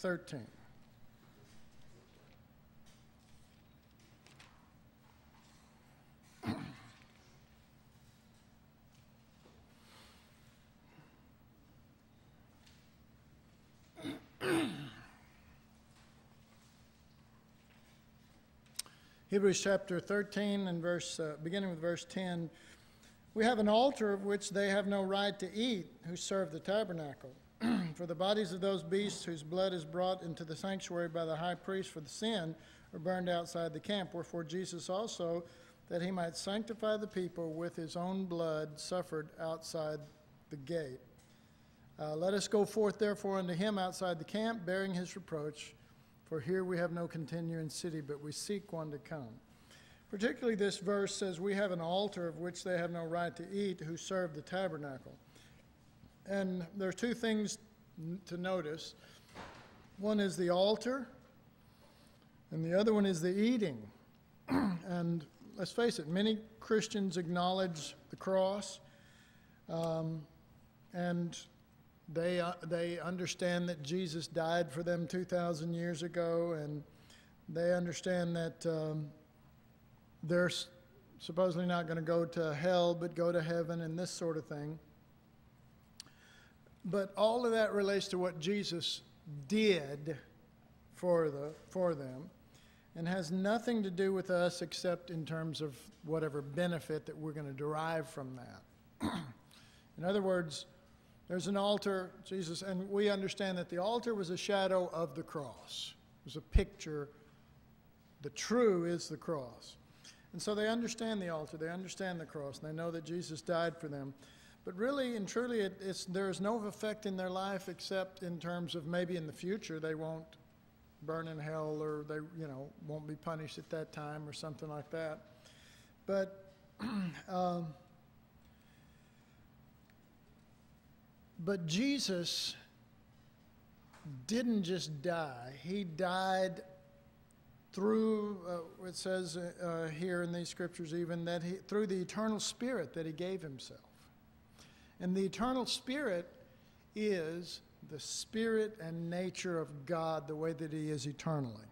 13. Hebrews chapter 13 and verse, uh, beginning with verse 10. We have an altar of which they have no right to eat who serve the tabernacle. For the bodies of those beasts whose blood is brought into the sanctuary by the high priest for the sin are burned outside the camp. Wherefore Jesus also, that he might sanctify the people with his own blood, suffered outside the gate. Uh, let us go forth therefore unto him outside the camp, bearing his reproach. For here we have no continuing city, but we seek one to come. Particularly, this verse says, We have an altar of which they have no right to eat who serve the tabernacle. And there's two things to notice one is the altar, and the other one is the eating. and let's face it, many Christians acknowledge the cross. Um, and they, uh, they understand that Jesus died for them 2,000 years ago, and they understand that um, they're supposedly not going to go to hell but go to heaven and this sort of thing. But all of that relates to what Jesus did for, the, for them and has nothing to do with us except in terms of whatever benefit that we're going to derive from that. in other words, there's an altar, Jesus, and we understand that the altar was a shadow of the cross. It was a picture. The true is the cross. And so they understand the altar, they understand the cross, and they know that Jesus died for them. But really and truly, it, there is no effect in their life except in terms of maybe in the future they won't burn in hell or they, you know, won't be punished at that time or something like that. But um, But Jesus didn't just die, he died through, uh, it says uh, here in these scriptures even, that he, through the eternal spirit that he gave himself. And the eternal spirit is the spirit and nature of God, the way that he is eternally.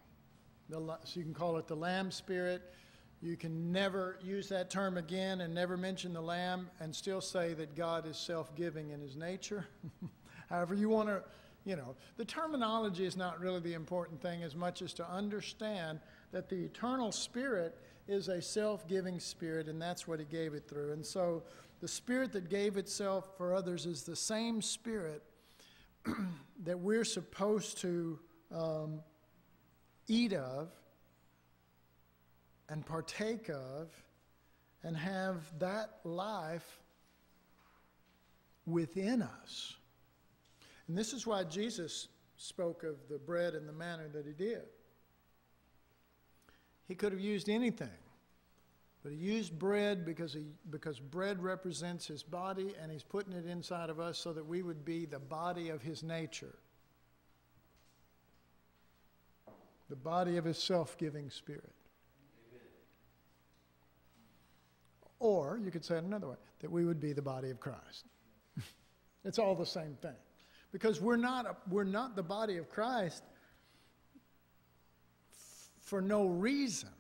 The, so you can call it the Lamb Spirit. You can never use that term again and never mention the Lamb and still say that God is self giving in his nature. However, you want to, you know, the terminology is not really the important thing as much as to understand that the eternal spirit is a self giving spirit, and that's what he gave it through. And so the spirit that gave itself for others is the same spirit that we're supposed to um, eat of and partake of and have that life within us. And this is why Jesus spoke of the bread in the manner that he did. He could have used anything, but he used bread because, he, because bread represents his body and he's putting it inside of us so that we would be the body of his nature, the body of his self giving spirit. Or you could say it another way that we would be the body of Christ. it's all the same thing. Because we're not, a, we're not the body of Christ for no reason.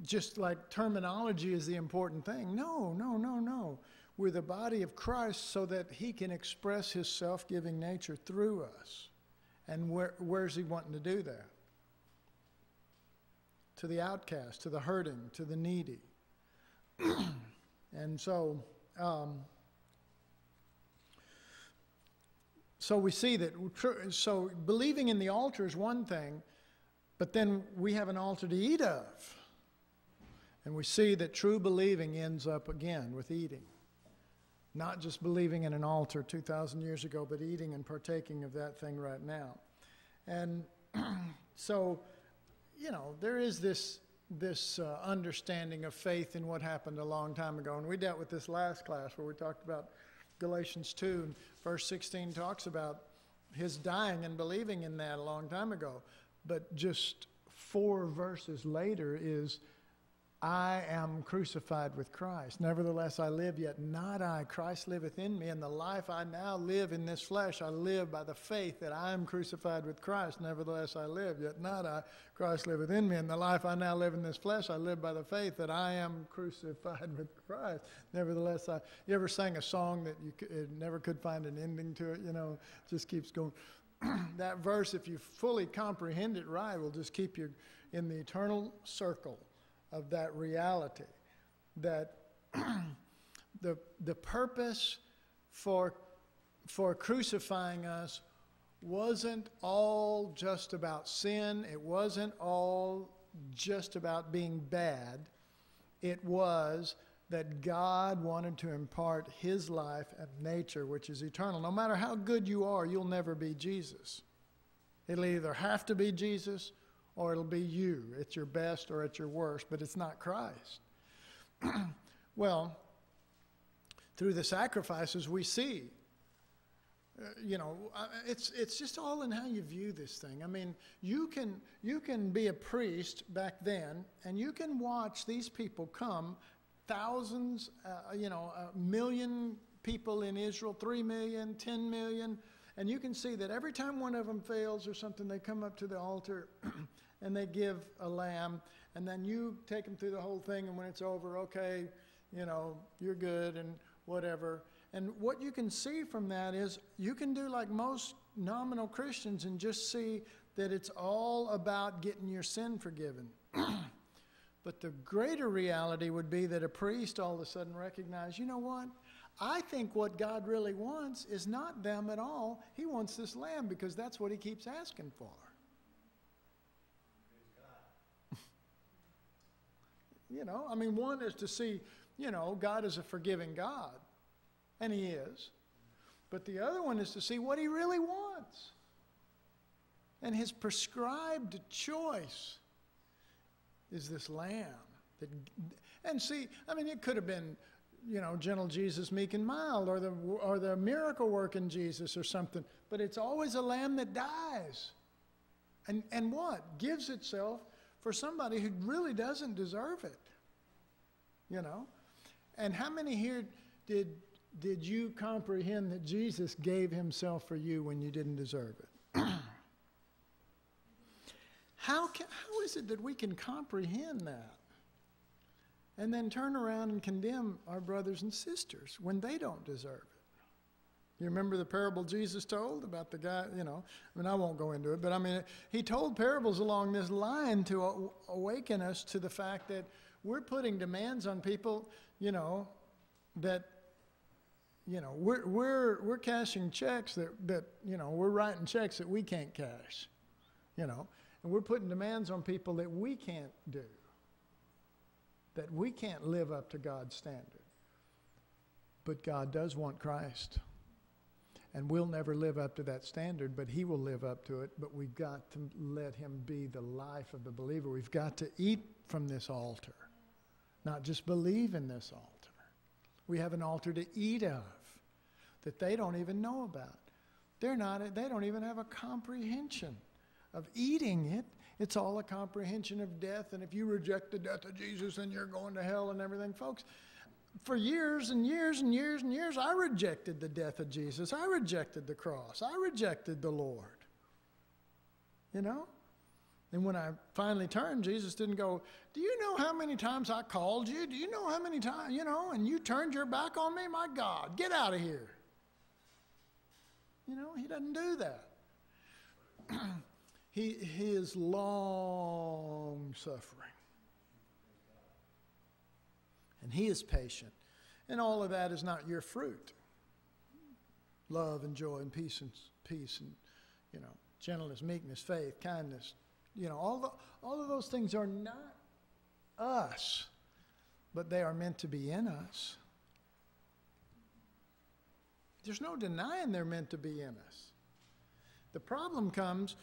Just like terminology is the important thing. No, no, no, no. We're the body of Christ so that he can express his self giving nature through us. And where, where's he wanting to do that? To the outcast, to the hurting, to the needy. and so, um, so we see that. So believing in the altar is one thing, but then we have an altar to eat of. And we see that true believing ends up again with eating. Not just believing in an altar 2,000 years ago, but eating and partaking of that thing right now. And so, you know, there is this this uh, understanding of faith in what happened a long time ago. And we dealt with this last class where we talked about Galatians 2, and verse 16 talks about his dying and believing in that a long time ago. But just four verses later is I am crucified with Christ. Nevertheless, I live, yet not I. Christ liveth in me, and the life I now live in this flesh, I live by the faith that I am crucified with Christ. Nevertheless, I live, yet not I. Christ liveth in me, and the life I now live in this flesh, I live by the faith that I am crucified with Christ. Nevertheless, I. You ever sang a song that you never could find an ending to it? You know, just keeps going. that verse, if you fully comprehend it right, will just keep you in the eternal circle of that reality that the, the purpose for, for crucifying us wasn't all just about sin, it wasn't all just about being bad. It was that God wanted to impart His life and nature, which is eternal. No matter how good you are, you'll never be Jesus. It'll either have to be Jesus or it'll be you. It's your best or at your worst, but it's not Christ. well, through the sacrifices we see, uh, you know, uh, it's, it's just all in how you view this thing. I mean, you can, you can be a priest back then, and you can watch these people come, thousands, uh, you know, a million people in Israel, three million, ten million, and you can see that every time one of them fails or something, they come up to the altar and they give a lamb, and then you take them through the whole thing, and when it's over, okay, you know, you're good and whatever. And what you can see from that is you can do like most nominal Christians and just see that it's all about getting your sin forgiven. but the greater reality would be that a priest all of a sudden recognized, you know what? I think what God really wants is not them at all. He wants this lamb because that's what he keeps asking for. You know, I mean, one is to see, you know, God is a forgiving God, and He is. But the other one is to see what He really wants. And His prescribed choice is this lamb. That, and see, I mean, it could have been, you know, gentle Jesus, meek and mild, or the, or the miracle working Jesus or something. But it's always a lamb that dies. And, and what? Gives itself for somebody who really doesn't deserve it. You know? And how many here did, did you comprehend that Jesus gave himself for you when you didn't deserve it? how, can, how is it that we can comprehend that? And then turn around and condemn our brothers and sisters when they don't deserve it. You remember the parable Jesus told about the guy, you know, I mean, I won't go into it, but I mean, he told parables along this line to awaken us to the fact that we're putting demands on people, you know, that, you know, we're, we're, we're cashing checks that, that, you know, we're writing checks that we can't cash, you know, and we're putting demands on people that we can't do, that we can't live up to God's standard. But God does want Christ. And we'll never live up to that standard, but He will live up to it. But we've got to let Him be the life of the believer. We've got to eat from this altar, not just believe in this altar. We have an altar to eat of that they don't even know about. They're not, they don't even have a comprehension of eating it. It's all a comprehension of death. And if you reject the death of Jesus, then you're going to hell and everything. Folks, for years and years and years and years, I rejected the death of Jesus. I rejected the cross. I rejected the Lord. You know? And when I finally turned, Jesus didn't go, Do you know how many times I called you? Do you know how many times, you know, and you turned your back on me? My God, get out of here. You know, he doesn't do that. he, he is long suffering and He is patient. And all of that is not your fruit. Love and joy and peace and peace and you know gentleness, meekness, faith, kindness. You know all the, all of those things are not us, but they are meant to be in us. There's no denying they're meant to be in us. The problem comes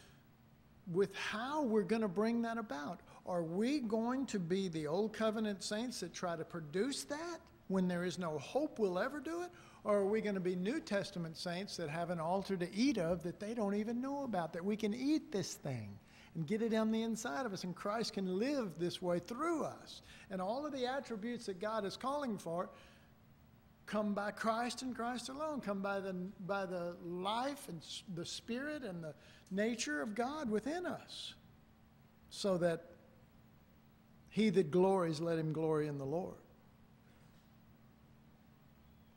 with how we're going to bring that about. Are we going to be the old covenant saints that try to produce that when there is no hope we'll ever do it? Or are we going to be New Testament saints that have an altar to eat of that they don't even know about, that we can eat this thing and get it on the inside of us, and Christ can live this way through us. And all of the attributes that God is calling for come by Christ and Christ alone, come by the, by the life and the spirit and the nature of God within us, so that he that glories, let him glory in the Lord.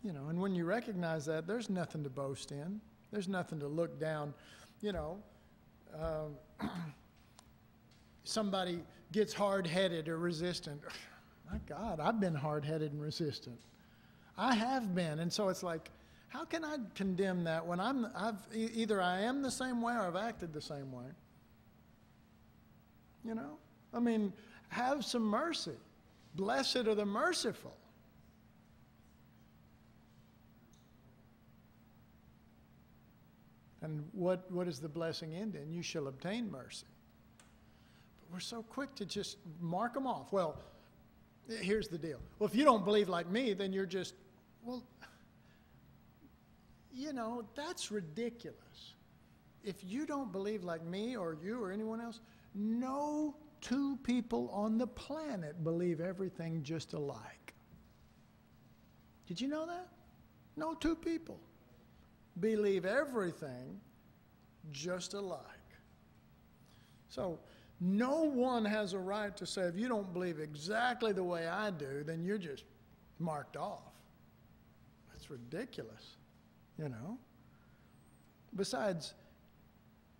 You know, and when you recognize that, there's nothing to boast in. There's nothing to look down. You know, uh, somebody gets hard headed or resistant. My God, I've been hard headed and resistant. I have been. And so it's like, how can I condemn that when I'm, I've, either I am the same way or I've acted the same way? You know? I mean, have some mercy. Blessed are the merciful. And what, what is the blessing end in? You shall obtain mercy. But we're so quick to just mark them off. Well, here's the deal. Well, if you don't believe like me, then you're just, well, you know, that's ridiculous. If you don't believe like me or you or anyone else, no two people on the planet believe everything just alike. Did you know that? No two people believe everything just alike. So, no one has a right to say, if you don't believe exactly the way I do, then you're just marked off. Ridiculous, you know? Besides,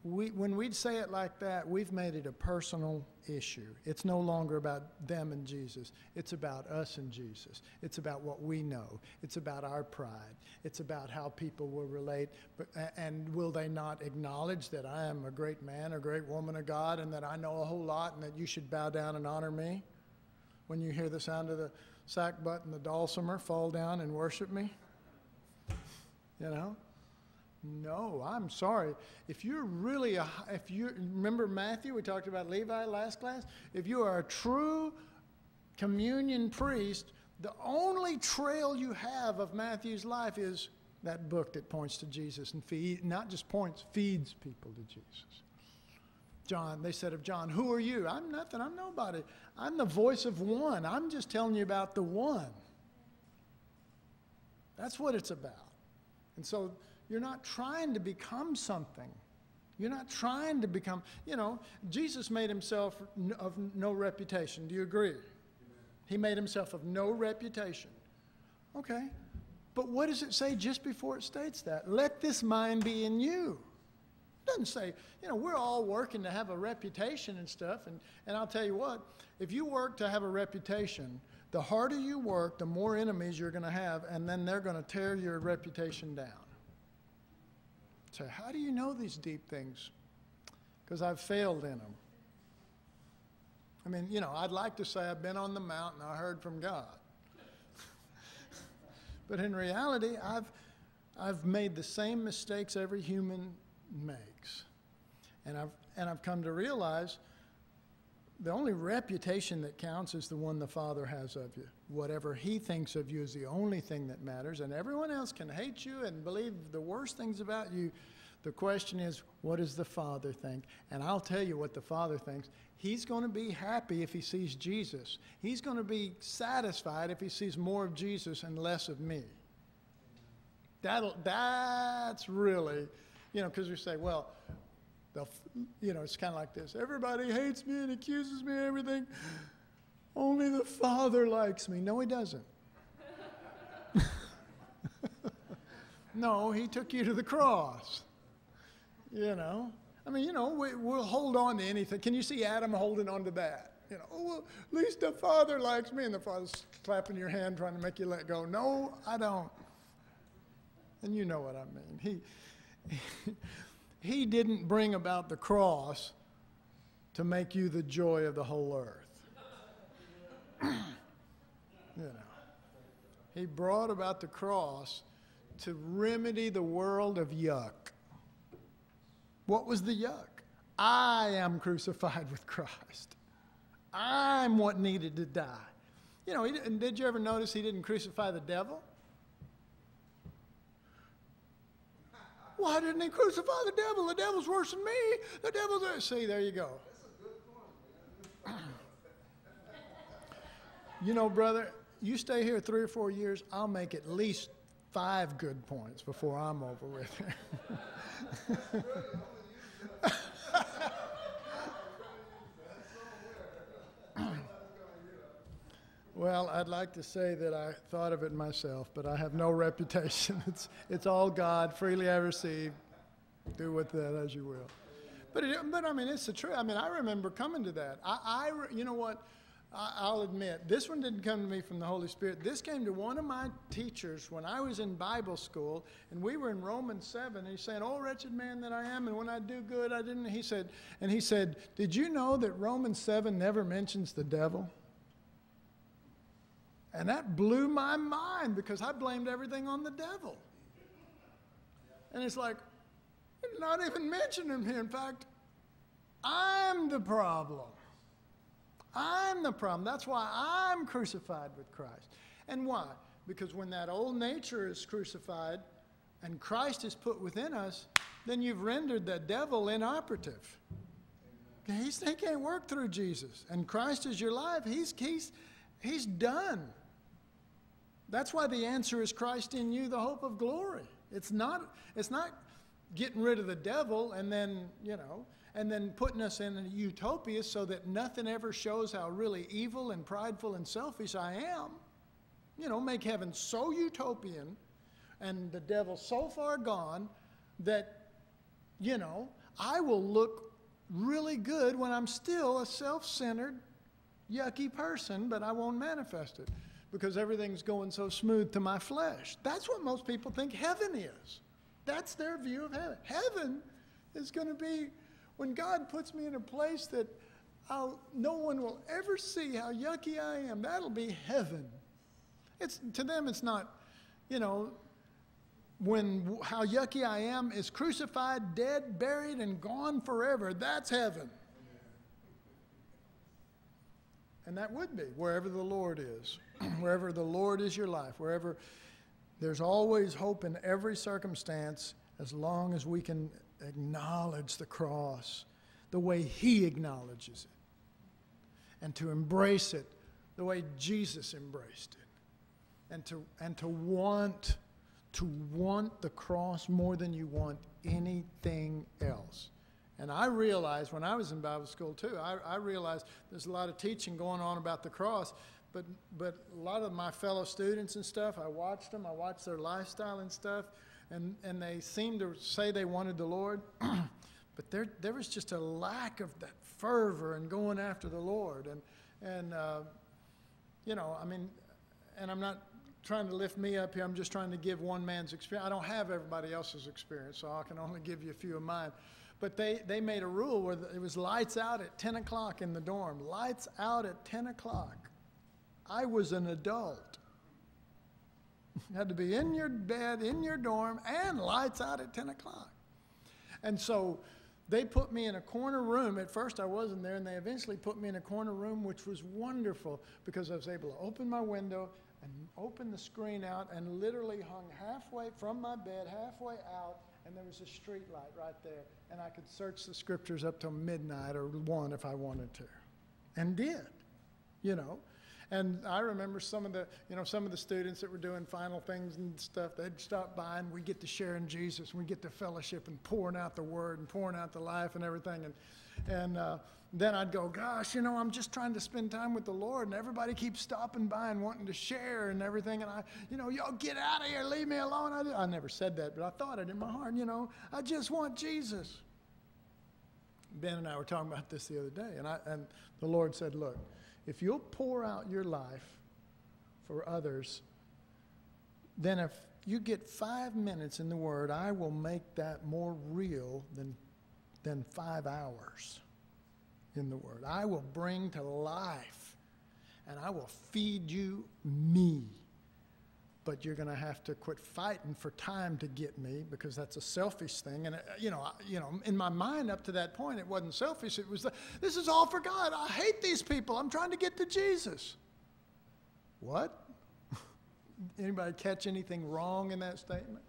we, when we'd say it like that, we've made it a personal issue. It's no longer about them and Jesus. It's about us and Jesus. It's about what we know. It's about our pride. It's about how people will relate. But, and will they not acknowledge that I am a great man a great woman of God and that I know a whole lot and that you should bow down and honor me? When you hear the sound of the sackbut and the dulcimer, fall down and worship me? You know? No, I'm sorry. If you're really a, if you remember Matthew, we talked about Levi last class. If you are a true communion priest, the only trail you have of Matthew's life is that book that points to Jesus and feed, not just points, feeds people to Jesus. John, they said of John, Who are you? I'm nothing, I'm nobody. I'm the voice of one. I'm just telling you about the one. That's what it's about. And so you're not trying to become something. You're not trying to become, you know, Jesus made himself of no reputation. Do you agree? Amen. He made himself of no reputation. Okay. But what does it say just before it states that? Let this mind be in you. It doesn't say, you know, we're all working to have a reputation and stuff. And, and I'll tell you what, if you work to have a reputation, the harder you work, the more enemies you're going to have, and then they're going to tear your reputation down. So, how do you know these deep things? Because I've failed in them. I mean, you know, I'd like to say I've been on the mountain, I heard from God. but in reality, I've, I've made the same mistakes every human makes. And I've, and I've come to realize the only reputation that counts is the one the Father has of you. Whatever He thinks of you is the only thing that matters, and everyone else can hate you and believe the worst things about you. The question is, what does the Father think? And I'll tell you what the Father thinks. He's going to be happy if he sees Jesus. He's going to be satisfied if he sees more of Jesus and less of me. That'll, that's really, you know, because we say, well, you know, it's kind of like this. Everybody hates me and accuses me of everything. Only the Father likes me. No, he doesn't. no, he took you to the cross. You know, I mean, you know, we, will hold on to anything. Can you see Adam holding on to that? You know, oh, well, at least the Father likes me, and the Father's clapping your hand trying to make you let go. No, I don't. And you know what I mean. He, he didn't bring about the cross to make you the joy of the whole earth. you know, he brought about the cross to remedy the world of yuck. What was the yuck? I am crucified with Christ. I'm what needed to die. You know, did you ever notice he didn't crucify the devil? Why didn't he crucify the devil? The devil's worse than me. The devil's. There. See, there you go. you know, brother, you stay here three or four years, I'll make at least five good points before I'm over with. Well, I'd like to say that I thought of it myself, but I have no reputation. It's, it's all God, freely I receive. Do with that as you will. But, it, but I mean, it's the truth. I mean, I remember coming to that. I, I you know what? I, will admit, this one didn't come to me from the Holy Spirit. This came to one of my teachers when I was in Bible school, and we were in Romans 7. And he's saying, Oh, wretched man that I am, and when I do good, I didn't. He said, and he said, Did you know that Romans 7 never mentions the devil? And that blew my mind because I blamed everything on the devil. And it's like, not even mentioning him. In fact, I'm the problem. I'm the problem. That's why I'm crucified with Christ. And why? Because when that old nature is crucified and Christ is put within us, then you've rendered the devil inoperative. He's, he can't work through Jesus. And Christ is your life. He's, he's, he's done. That's why the answer is Christ in you, the hope of glory. It's not, it's not getting rid of the devil and then, you know, and then putting us in a utopia so that nothing ever shows how really evil and prideful and selfish I am. You know, make heaven so utopian and the devil so far gone that, you know, I will look really good when I'm still a self centered, yucky person, but I won't manifest it because everything's going so smooth to my flesh. That's what most people think heaven is. That's their view of heaven. Heaven is going to be when God puts me in a place that I'll, no one will ever see how yucky I am. That'll be heaven. It's, to them, it's not, you know, when how yucky I am is crucified, dead, buried, and gone forever. That's heaven. And that would be wherever the Lord is, wherever the Lord is your life, wherever there's always hope in every circumstance as long as we can acknowledge the cross the way He acknowledges it and to embrace it the way Jesus embraced it and to, and to want to want the cross more than you want anything else. And I realized when I was in Bible school too, I, I, realized there's a lot of teaching going on about the cross, but, but a lot of my fellow students and stuff, I watched them, I watched their lifestyle and stuff, and, and they seemed to say they wanted the Lord, but there, there was just a lack of that fervor and going after the Lord. And, and uh, you know, I mean, and I'm not trying to lift me up here, I'm just trying to give one man's experience. I don't have everybody else's experience, so I can only give you a few of mine. But they, they made a rule where it was lights out at 10 o'clock in the dorm. Lights out at 10 o'clock. I was an adult. Had to be in your bed, in your dorm, and lights out at 10 o'clock. And so they put me in a corner room. At first, I wasn't there, and they eventually put me in a corner room, which was wonderful because I was able to open my window and open the screen out and literally hung halfway from my bed, halfway out and there was a street light right there, and I could search the scriptures up till midnight or one if I wanted to, and did, you know. And I remember some of the, you know, some of the students that were doing final things and stuff, they'd stop by and we'd get to share in Jesus, and we get to fellowship and pouring out the word and pouring out the life and everything. And, and uh, then I'd go, gosh, you know, I'm just trying to spend time with the Lord, and everybody keeps stopping by and wanting to share and everything. And I, you know, y'all get out of here, leave me alone. I, I never said that, but I thought it in my heart, you know, I just want Jesus. Ben and I were talking about this the other day, and, I, and the Lord said, look, if you'll pour out your life for others, then if you get five minutes in the Word, I will make that more real than, than five hours in the Word. I will bring to life and I will feed you me. But you're going to have to quit fighting for time to get me because that's a selfish thing. And, uh, you know, you know, in my mind up to that point, it wasn't selfish. It was, the, this is all for God. I hate these people. I'm trying to get to Jesus. What? Anybody catch anything wrong in that statement?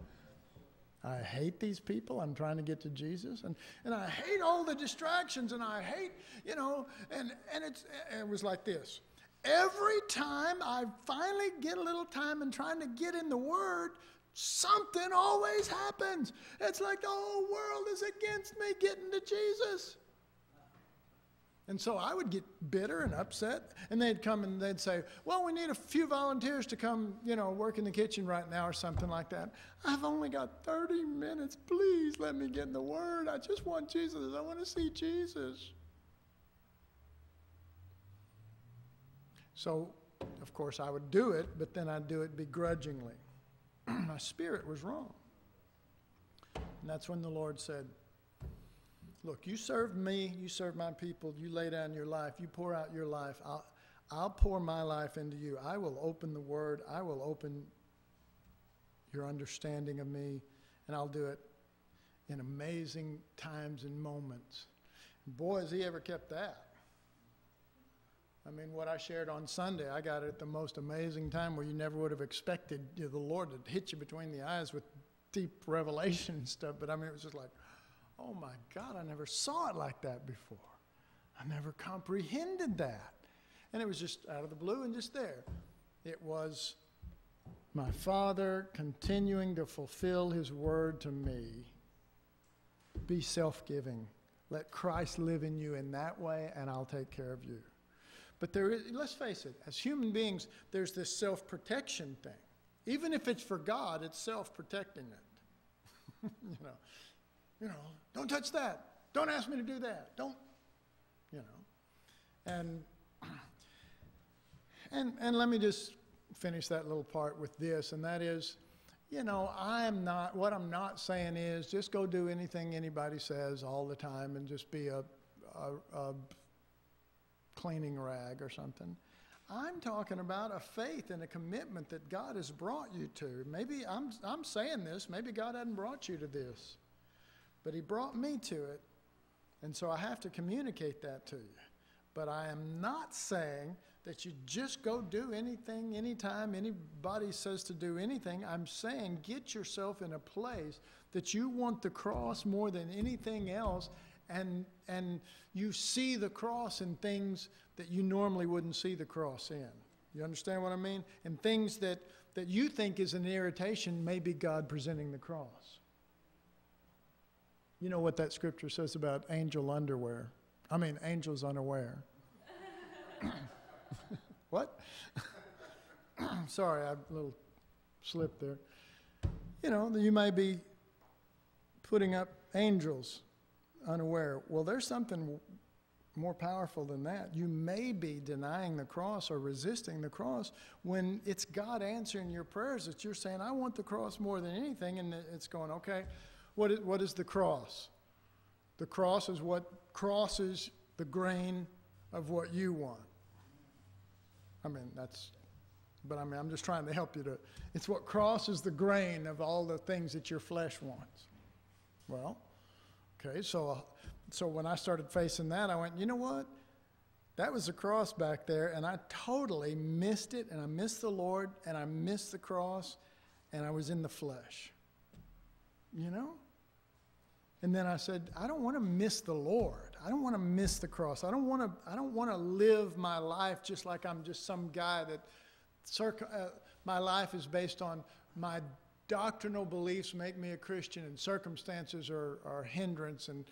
I hate these people. I'm trying to get to Jesus. And, and I hate all the distractions. And I hate, you know, and, and it's, it was like this. Every time I finally get a little time and trying to get in the Word, something always happens. It's like the whole world is against me getting to Jesus. And so I would get bitter and upset, and they'd come and they'd say, Well, we need a few volunteers to come, you know, work in the kitchen right now or something like that. I've only got 30 minutes. Please let me get in the Word. I just want Jesus. I want to see Jesus. So, of course, I would do it, but then I'd do it begrudgingly. My spirit was wrong. And that's when the Lord said, Look, you serve me, you serve my people, you lay down your life, you pour out your life. I'll, I'll pour my life into you. I will open the word, I will open your understanding of me, and I'll do it in amazing times and moments. Boy, has he ever kept that. I mean, what I shared on Sunday, I got it at the most amazing time where you never would have expected you know, the Lord to hit you between the eyes with deep revelation and stuff. But I mean, it was just like, oh my God, I never saw it like that before. I never comprehended that. And it was just out of the blue and just there. It was my Father continuing to fulfill His word to me. Be self giving. Let Christ live in you in that way, and I'll take care of you. But there is, let's face it, as human beings, there's this self protection thing. Even if it's for God, it's self protecting it. you know, you know, don't touch that. Don't ask me to do that. Don't, you know. And and and let me just finish that little part with this, and that is, you know, I'm not what I'm not saying is just go do anything anybody says all the time and just be a, a, a cleaning rag or something. I'm talking about a faith and a commitment that God has brought you to. Maybe I'm, I'm saying this, maybe God hadn't brought you to this. But He brought me to it, and so I have to communicate that to you. But I am not saying that you just go do anything, anytime anybody says to do anything. I'm saying get yourself in a place that you want the cross more than anything else, and, and you see the cross in things that you normally wouldn't see the cross in. You understand what I mean? And things that, that you think is an irritation may be God presenting the cross. You know what that scripture says about angel underwear? I mean, angels unaware. what? Sorry, I a little slip there. You know, you may be putting up angels unaware. Well, there's something more powerful than that. You may be denying the cross or resisting the cross when it's God answering your prayers that you're saying, I want the cross more than anything, and it's going, okay, what is, what is the cross? The cross is what crosses the grain of what you want. I mean, that's, but I mean, I'm just trying to help you to, it's what crosses the grain of all the things that your flesh wants. Well, okay, so, uh, so when I started facing that, I went, you know what? That was the cross back there, and I totally missed it, and I missed the Lord, and I missed the cross, and I was in the flesh. You know? And then I said, I don't want to miss the Lord. I don't want to miss the cross. I don't want to, I don't want to live my life just like I'm just some guy that circ- uh, my life is based on my doctrinal beliefs make me a Christian and circumstances are, are a hindrance and,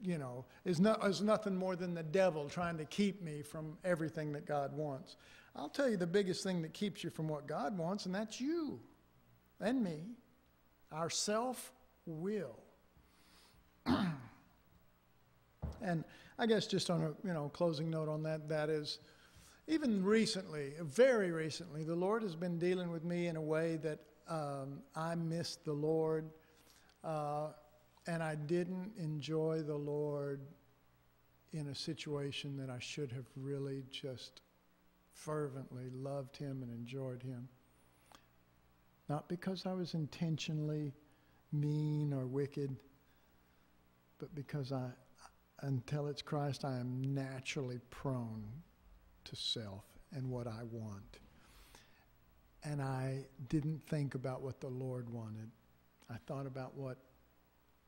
you know, is, no, is nothing more than the devil trying to keep me from everything that God wants. I'll tell you the biggest thing that keeps you from what God wants, and that's you and me, our self will. and I guess just on a you know closing note on that, that is, even recently, very recently, the Lord has been dealing with me in a way that um, I missed the Lord, uh, and I didn't enjoy the Lord in a situation that I should have really just fervently loved Him and enjoyed Him. Not because I was intentionally mean or wicked but because I, until it's Christ, I am naturally prone to self and what I want. And I didn't think about what the Lord wanted. I thought about what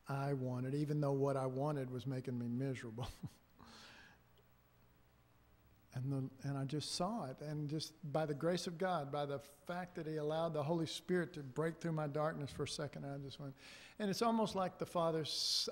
I wanted, even though what I wanted was making me miserable. and, the, and I just saw it. And just by the grace of God, by the fact that He allowed the Holy Spirit to break through my darkness for a second, I just went. And it's almost like the Father,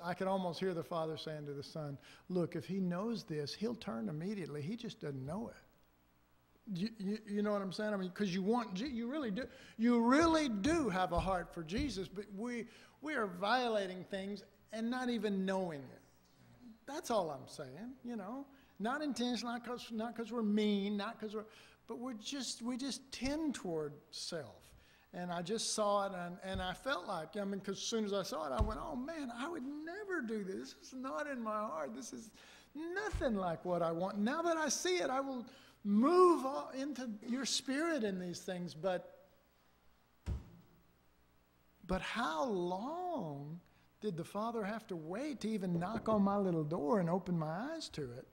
I could almost hear the Father saying to the Son, Look, if He knows this, He'll turn immediately. He just doesn't know it. You, you, you, know what I'm saying? I mean, because you want, you really do, you really do have a heart for Jesus, but we, we are violating things and not even knowing it. That's all I'm saying, you know. Not intentional, not because not we're mean, not because we're, but we're just, we just tend toward self. And I just saw it, and, and I felt like, I mean, because as soon as I saw it, I went, oh man, I would never do this. This is not in my heart. This is nothing like what I want. Now that I see it, I will move into your spirit in these things, but but how long did the Father have to wait to even knock on my little door and open my eyes to it?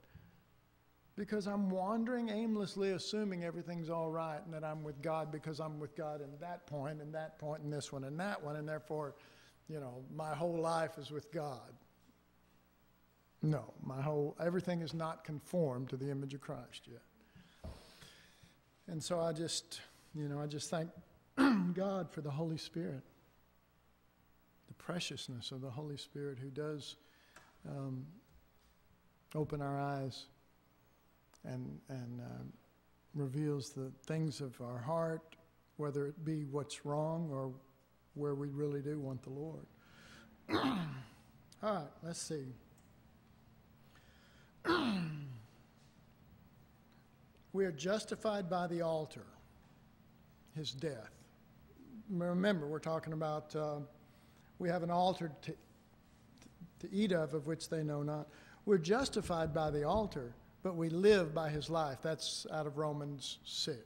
Because I'm wandering aimlessly, assuming everything's all right and that I'm with God because I'm with God in that point and that point and this one and that one, and therefore, you know, my whole life is with God. No, my whole everything is not conformed to the image of Christ yet. And so I just, you know, I just thank God for the Holy Spirit, the preciousness of the Holy Spirit who does um, open our eyes and, and uh, reveals the things of our heart, whether it be what's wrong or where we really do want the Lord. All right, let's see. We are justified by the altar, his death. Remember, we're talking about uh, we have an altar to, to eat of, of which they know not. We're justified by the altar, but we live by his life. That's out of Romans 6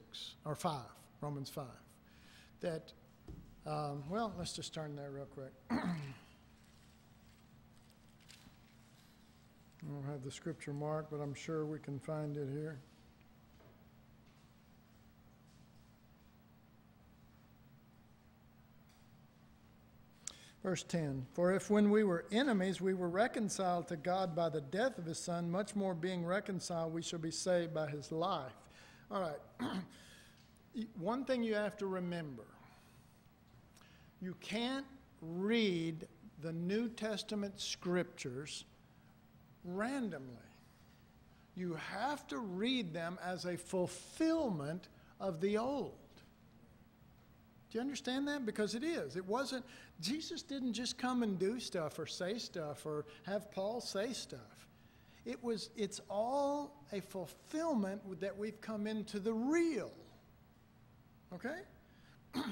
or 5, Romans 5. That, um, well, let's just turn there real quick. I don't have the scripture marked, but I'm sure we can find it here. Verse 10 For if when we were enemies we were reconciled to God by the death of his Son, much more being reconciled we shall be saved by his life. All right. One thing you have to remember you can't read the New Testament scriptures randomly. You have to read them as a fulfillment of the old. Do you understand that? Because it is. It wasn't, Jesus didn't just come and do stuff or say stuff or have Paul say stuff. It was, it's all a fulfillment that we've come into the real. Okay?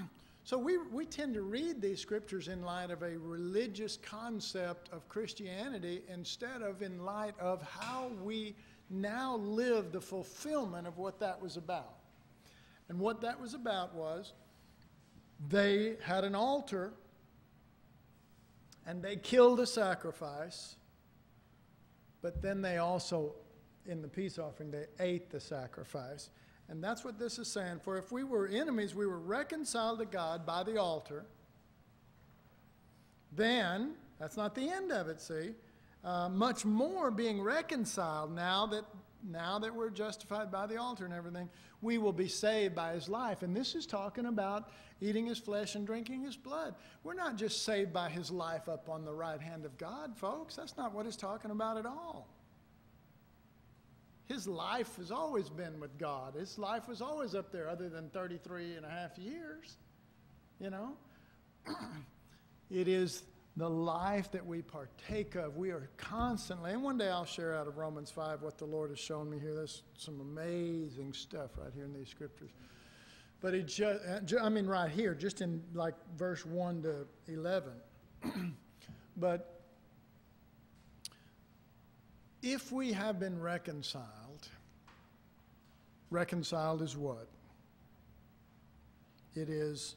so we, we tend to read these scriptures in light of a religious concept of Christianity instead of in light of how we now live the fulfillment of what that was about. And what that was about was they had an altar and they killed a sacrifice, but then they also, in the peace offering, they ate the sacrifice. And that's what this is saying. For if we were enemies, we were reconciled to God by the altar. Then, that's not the end of it, see. Uh, much more being reconciled now that now that we're justified by the altar and everything, we will be saved by his life. And this is talking about eating his flesh and drinking his blood. We're not just saved by his life up on the right hand of God, folks. That's not what it's talking about at all. His life has always been with God. His life was always up there, other than 33 and a half years. You know? it is the life that we partake of. We are constantly, and one day I'll share out of Romans 5 what the Lord has shown me here. There's some amazing stuff right here in these scriptures. But it just, uh, I mean, right here, just in like verse 1 to 11. but if we have been reconciled, reconciled is what? It is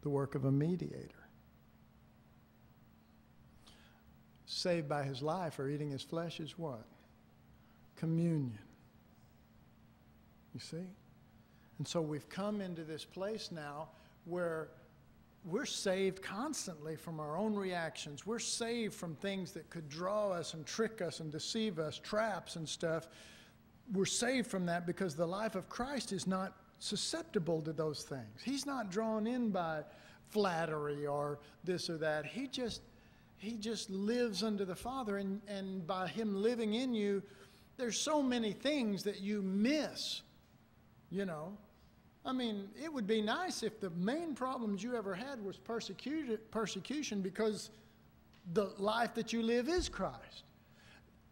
the work of a mediator. Saved by his life or eating his flesh is what? Communion. You see? And so we've come into this place now where we're saved constantly from our own reactions. We're saved from things that could draw us and trick us and deceive us, traps and stuff. We're saved from that because the life of Christ is not susceptible to those things. He's not drawn in by flattery or this or that. He just he just lives under the Father and, and by him living in you, there's so many things that you miss, you know. I mean, it would be nice if the main problems you ever had was persecution because the life that you live is Christ.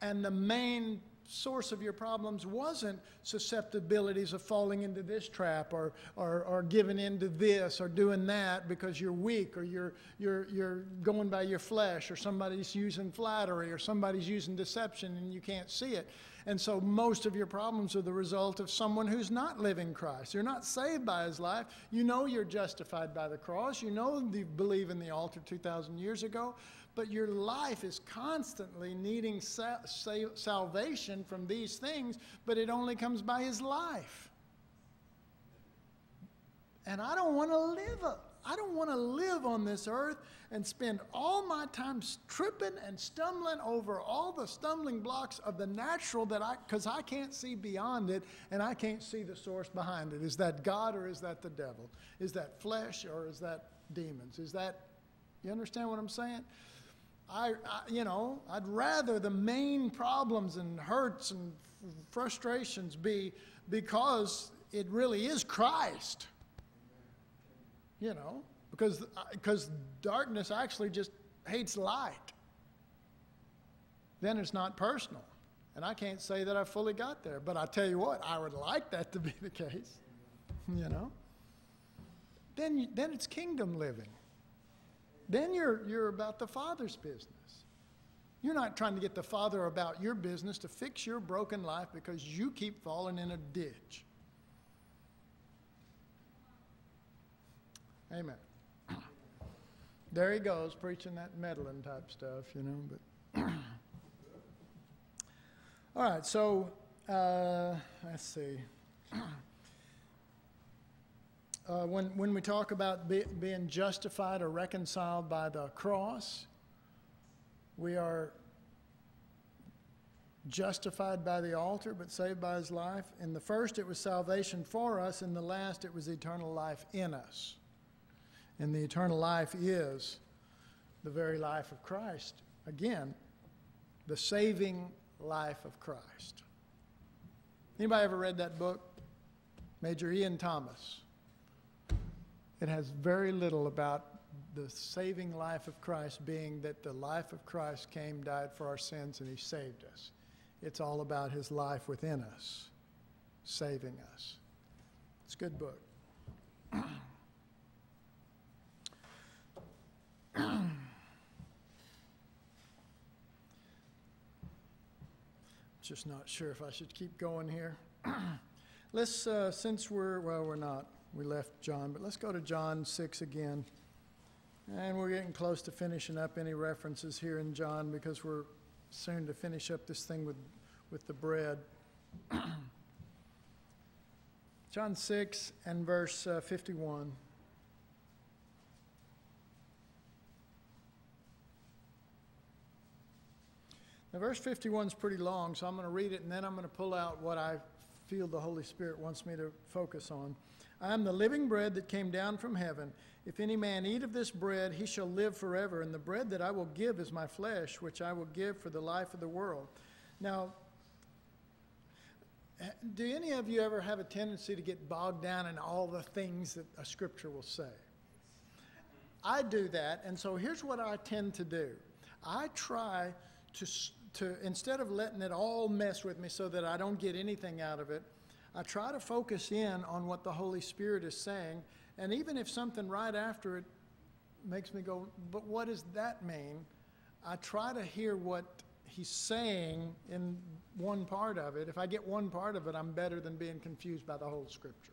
And the main source of your problems wasn't susceptibilities of falling into this trap or, or, or giving into this or doing that because you're weak or you're, you're, you're going by your flesh or somebody's using flattery or somebody's using deception and you can't see it. And so most of your problems are the result of someone who's not living Christ. You're not saved by his life. You know you're justified by the cross. You know you believe in the altar 2,000 years ago. But your life is constantly needing sa- sa- salvation from these things, but it only comes by his life. And I don't want to live I don't want to live on this earth and spend all my time tripping and stumbling over all the stumbling blocks of the natural that I, because I can't see beyond it and I can't see the source behind it. Is that God or is that the devil? Is that flesh or is that demons? Is that, you understand what I'm saying? I, I, you know, I'd rather the main problems and hurts and frustrations be because it really is Christ. You know, because because darkness actually just hates light. Then it's not personal. And I can't say that I fully got there, but I tell you what, I would like that to be the case. You know? Then, then it's kingdom living. Then you're, you're about the Father's business. You're not trying to get the Father about your business to fix your broken life because you keep falling in a ditch. Amen. There he goes, preaching that meddling type stuff, you know. But all right, so uh, let's see. Uh, when, when we talk about be, being justified or reconciled by the cross, we are justified by the altar but saved by his life. In the first, it was salvation for us. In the last, it was eternal life in us. And the eternal life is the very life of Christ. Again, the saving life of Christ. Anybody ever read that book? Major Ian Thomas. It has very little about the saving life of Christ being that the life of Christ came, died for our sins, and he saved us. It's all about his life within us, saving us. It's a good book. Just not sure if I should keep going here. Let's, uh, since we're, well, we're not we left John, but let's go to John 6 again. And we're getting close to finishing up any references here in John because we're soon to finish up this thing with, with the bread. John 6 and verse uh, 51. Now, verse 51 is pretty long, so I'm going to read it and then I'm going to pull out what I feel the Holy Spirit wants me to focus on. I am the living bread that came down from heaven. If any man eat of this bread, he shall live forever. And the bread that I will give is my flesh, which I will give for the life of the world. Now, do any of you ever have a tendency to get bogged down in all the things that a scripture will say? I do that, and so here's what I tend to do. I try to, to instead of letting it all mess with me so that I don't get anything out of it, I try to focus in on what the Holy Spirit is saying, and even if something right after it makes me go, but what does that mean? I try to hear what he's saying in one part of it. If I get one part of it, I'm better than being confused by the whole scripture.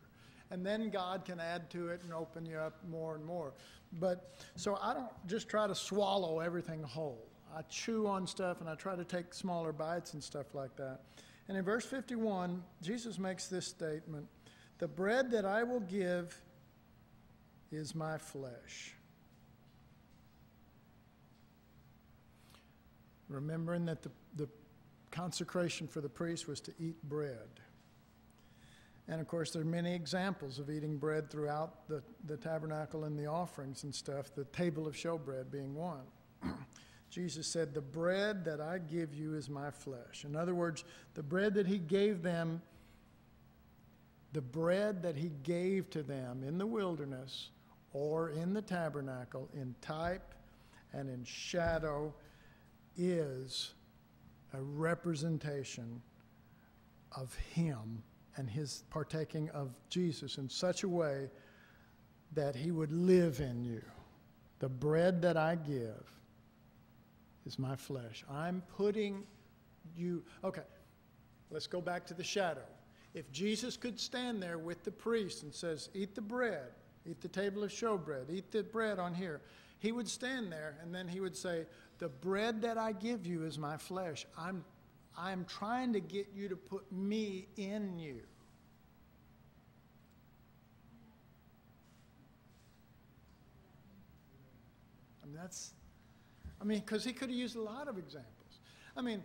And then God can add to it and open you up more and more. But so I don't just try to swallow everything whole. I chew on stuff and I try to take smaller bites and stuff like that. And in verse 51, Jesus makes this statement The bread that I will give is my flesh. Remembering that the, the consecration for the priest was to eat bread. And of course, there are many examples of eating bread throughout the, the tabernacle and the offerings and stuff, the table of showbread being one. Jesus said, The bread that I give you is my flesh. In other words, the bread that he gave them, the bread that he gave to them in the wilderness or in the tabernacle in type and in shadow is a representation of him and his partaking of Jesus in such a way that he would live in you. The bread that I give is my flesh. I'm putting you. Okay, let's go back to the shadow. If Jesus could stand there with the priest and says, Eat the bread, eat the table of showbread, eat the bread on here, he would stand there and then he would say, The bread that I give you is my flesh. I'm I'm trying to get you to put me in you. That's, I mean, because he could have used a lot of examples. I mean,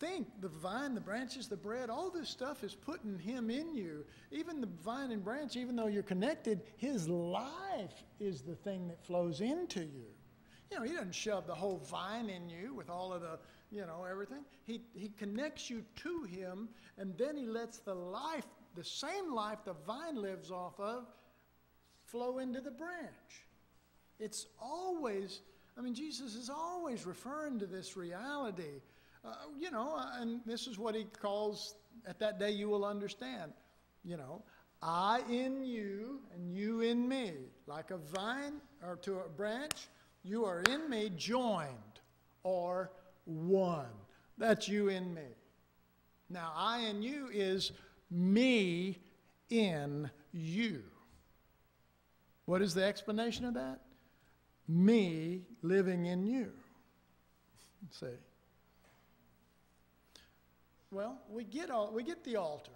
think the vine, the branches, the bread, all this stuff is putting him in you. Even the vine and branch, even though you're connected, his life is the thing that flows into you. You know, he doesn't shove the whole vine in you with all of the you know, everything. He, he connects you to Him, and then He lets the life, the same life the vine lives off of, flow into the branch. It's always, I mean, Jesus is always referring to this reality. Uh, you know, and this is what He calls, at that day you will understand. You know, I in you and you in me. Like a vine or to a branch, you are in me joined or one. That's you in me. Now, I in you is me in you. What is the explanation of that? Me living in you. see. Well, we get, all, we get the altar.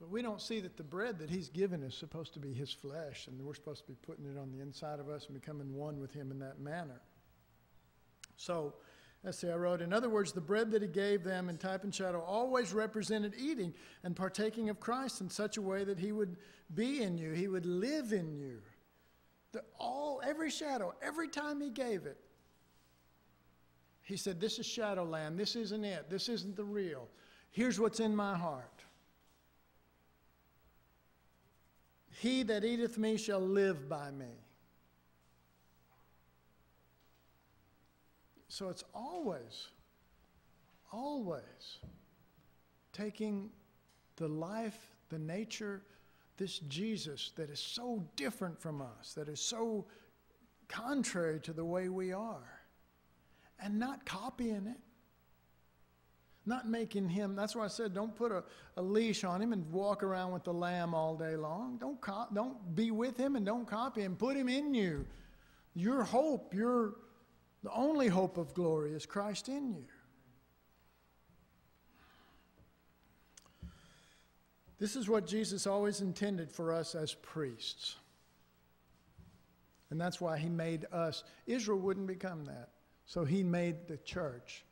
But we don't see that the bread that he's given is supposed to be his flesh, and we're supposed to be putting it on the inside of us and becoming one with him in that manner. So, let's see, I wrote, in other words, the bread that he gave them in type and shadow always represented eating and partaking of Christ in such a way that he would be in you, he would live in you. The, all, every shadow, every time he gave it, he said, This is Shadowland. This isn't it. This isn't the real. Here's what's in my heart. He that eateth me shall live by me. So it's always, always taking the life, the nature, this Jesus that is so different from us, that is so contrary to the way we are, and not copying it. Not making him, that's why I said don't put a, a leash on him and walk around with the lamb all day long. Don't, co- don't be with him and don't copy him. Put him in you. Your hope, your the only hope of glory is Christ in you. This is what Jesus always intended for us as priests. And that's why he made us. Israel wouldn't become that. So he made the church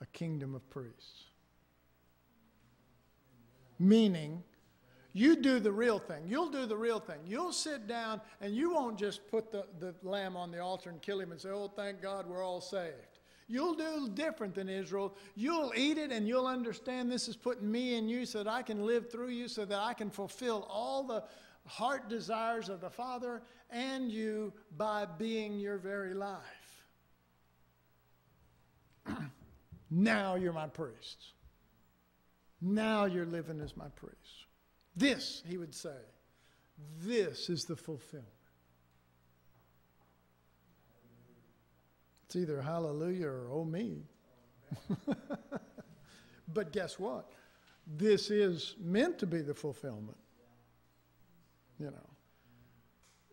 a kingdom of priests. Meaning, you do the real thing. You'll do the real thing. You'll sit down and you won't just put the, the lamb on the altar and kill him and say, oh, thank God we're all saved. You'll do different than Israel. You'll eat it and you'll understand this is putting me in you so that I can live through you, so that I can fulfill all the heart desires of the Father and you by being your very life. now you're my priests. Now you're living as my priest. This, he would say, this is the fulfillment. It's either hallelujah or oh me. but guess what? This is meant to be the fulfillment. You know.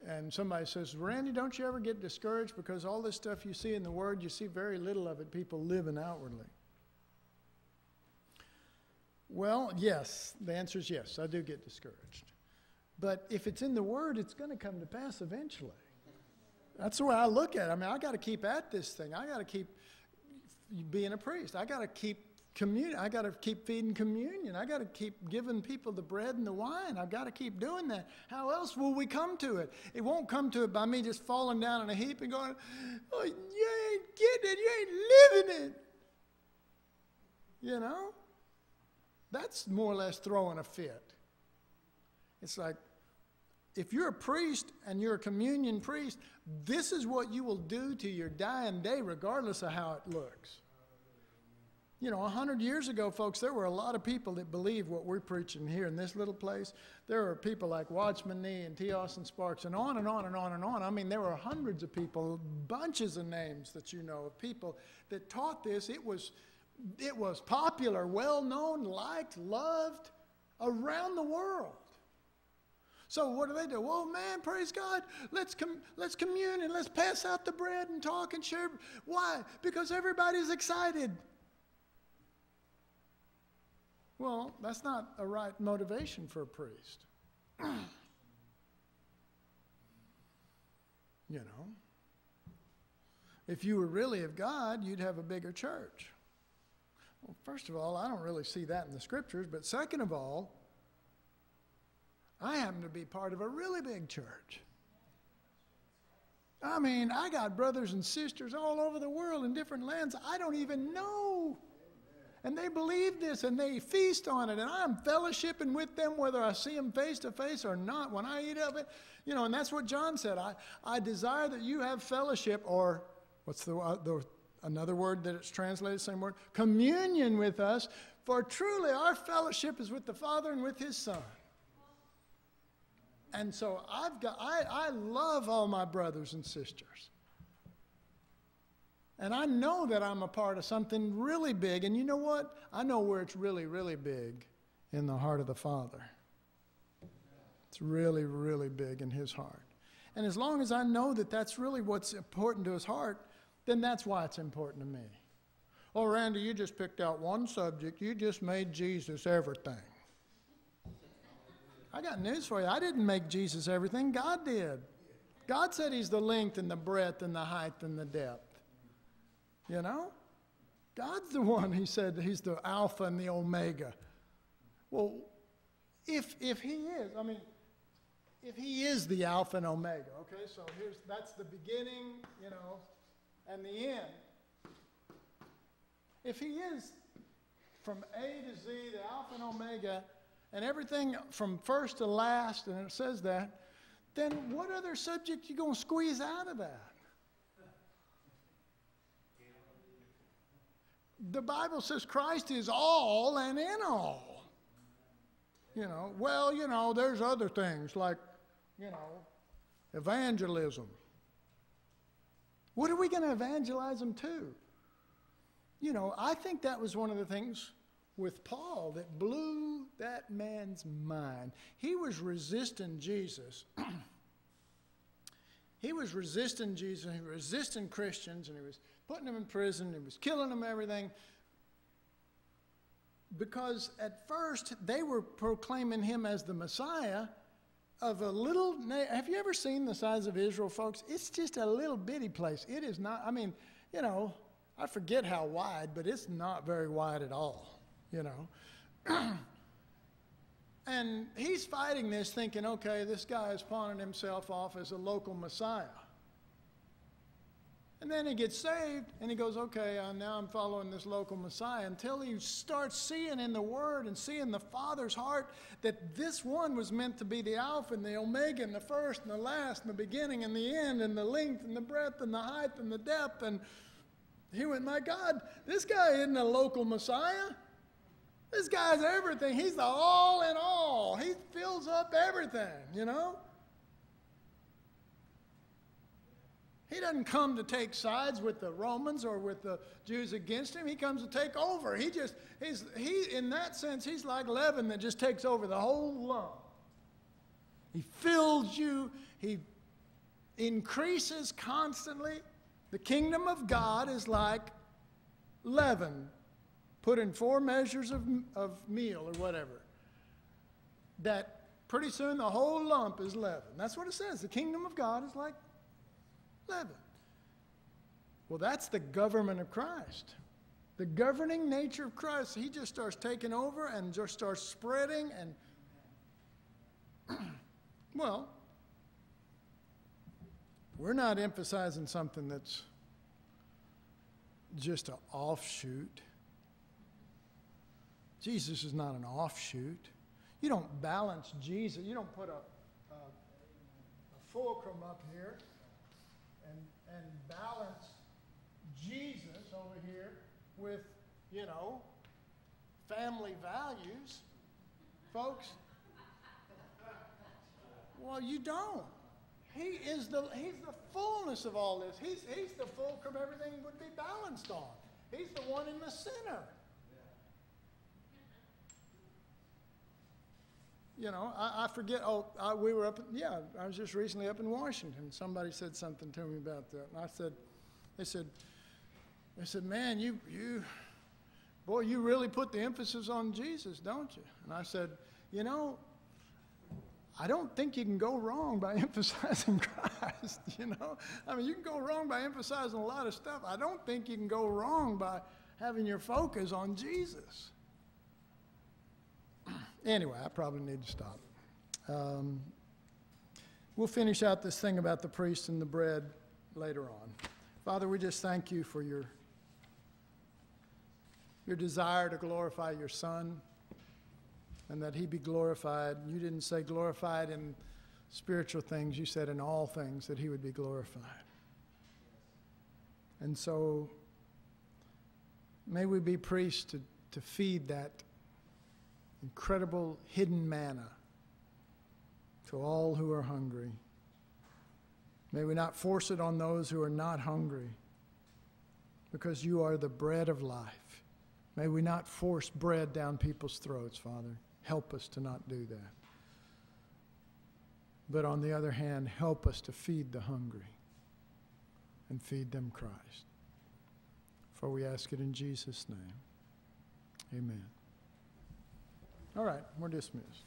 And somebody says, Randy, don't you ever get discouraged because all this stuff you see in the Word, you see very little of it, people living outwardly. Well, yes. The answer is yes. I do get discouraged. But if it's in the Word, it's going to come to pass eventually. That's the way I look at it. I mean, I got to keep at this thing. I got to keep being a priest. I got to keep communion. I got to keep feeding communion. I got to keep giving people the bread and the wine. I've got to keep doing that. How else will we come to it? It won't come to it by me just falling down in a heap and going, "Oh, you ain't getting it. You ain't living it." You know, that's more or less throwing a fit. It's like if you're a priest and you're a communion priest, this is what you will do to your dying day, regardless of how it looks. You know, a hundred years ago, folks, there were a lot of people that believed what we're preaching here in this little place. There were people like Watchman Nee and T. Austin Sparks, and on and on and on and on. I mean, there were hundreds of people, bunches of names that you know of people that taught this. It was, it was popular, well known, liked, loved around the world. So what do they do? Well, man, praise God. Let's com- let's commune and let's pass out the bread and talk and share. Why? Because everybody's excited. Well, that's not a right motivation for a priest. you know. If you were really of God, you'd have a bigger church. Well, first of all, I don't really see that in the scriptures, but second of all, I happen to be part of a really big church. I mean, I got brothers and sisters all over the world in different lands I don't even know. And they believe this and they feast on it. And I'm fellowshipping with them whether I see them face to face or not when I eat of it. You know, and that's what John said. I, I desire that you have fellowship, or what's the, uh, the another word that it's translated, same word, communion with us. For truly our fellowship is with the Father and with His Son. And so I've got, I, I love all my brothers and sisters. And I know that I'm a part of something really big. And you know what? I know where it's really, really big in the heart of the Father. It's really, really big in His heart. And as long as I know that that's really what's important to His heart, then that's why it's important to me. Oh, Randy, you just picked out one subject. You just made Jesus everything. I got news for you. I didn't make Jesus everything, God did. God said He's the length and the breadth and the height and the depth. You know? God's the one, He said, He's the Alpha and the Omega. Well, if, if He is, I mean, if He is the Alpha and Omega, okay, so here's that's the beginning, you know, and the end. If He is from A to Z, the Alpha and Omega, and everything from first to last, and it says that, then what other subject you going to squeeze out of that? The Bible says Christ is all and in all. You know, well, you know, there's other things like, you know, evangelism. What are we going to evangelize them to? You know, I think that was one of the things with Paul that blew that man's mind. He was resisting Jesus. he was resisting Jesus, he was resisting Christians, and he was putting them in prison, he was killing them, everything. Because at first they were proclaiming him as the Messiah of a little. Have you ever seen the size of Israel, folks? It's just a little bitty place. It is not, I mean, you know, I forget how wide, but it's not very wide at all you know. and he's fighting this, thinking, okay, this guy is pawning himself off as a local Messiah. And then he gets saved and he goes, okay, uh, now I'm following this local Messiah until he starts seeing in the Word and seeing the Father's heart that this one was meant to be the Alpha and the Omega and the first and the last and the beginning and the end and the length and the breadth and the height and the depth. And he went, my God, this guy isn't a local Messiah. This guy's everything. He's the all in all. He fills up everything, you know? He doesn't come to take sides with the Romans or with the Jews against him. He comes to take over. He just, he's, he, in that sense, he's like leaven that just takes over the whole lump. He fills you, he increases constantly. The kingdom of God is like leaven put in four measures of, of meal or whatever, that pretty soon the whole lump is leaven. That's what it says. The kingdom of God is like leaven. Well, that's the government of Christ. the governing nature of Christ, he just starts taking over and just starts spreading and well, we're not emphasizing something that's just an offshoot. Jesus is not an offshoot. You don't balance Jesus. You don't put a, a, a fulcrum up here and, and balance Jesus over here with, you know, family values. Folks, well, you don't. He is the, he's the fullness of all this. He's, he's the fulcrum everything would be balanced on. He's the one in the center. You know, I, I forget, oh, I, we were up, yeah, I was just recently up in Washington. Somebody said something to me about that. And I said, they said, they said, man, you, you, boy, you really put the emphasis on Jesus, don't you? And I said, you know, I don't think you can go wrong by emphasizing Christ, you know? I mean, you can go wrong by emphasizing a lot of stuff. I don't think you can go wrong by having your focus on Jesus. Anyway, I probably need to stop. Um, we'll finish out this thing about the priest and the bread later on. Father, we just thank you for your, your desire to glorify your Son and that he be glorified. You didn't say glorified in spiritual things, you said in all things that he would be glorified. And so may we be priests to, to feed that incredible hidden manna to all who are hungry. May we not force it on those who are not hungry because you are the bread of life. May we not force bread down people's throats, Father. Help us to not do that. But on the other hand, help us to feed the hungry and feed them Christ. For we ask it in Jesus' name. Amen. All right, we're dismissed.